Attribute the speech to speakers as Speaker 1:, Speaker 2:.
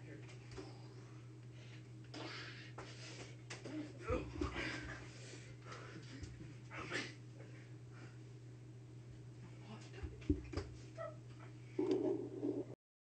Speaker 1: calendar